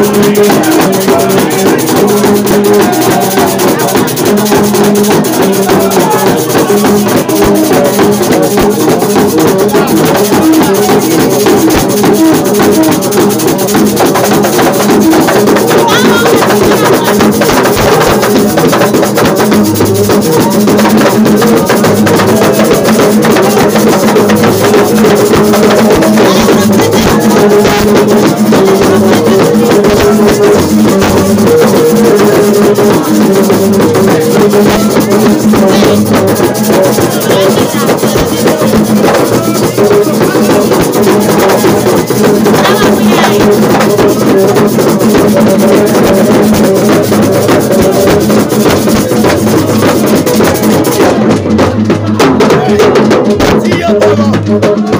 Música See you, brother.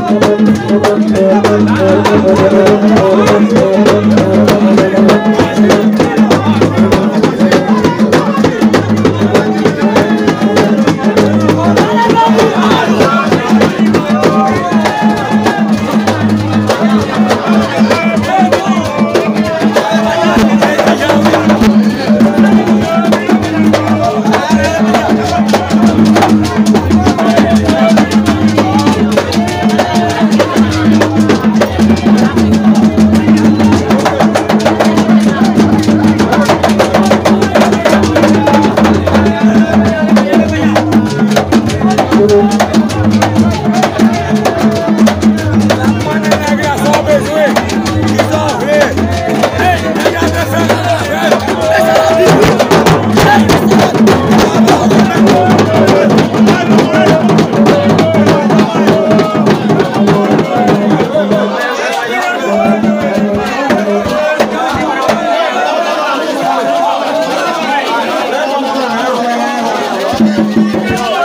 Io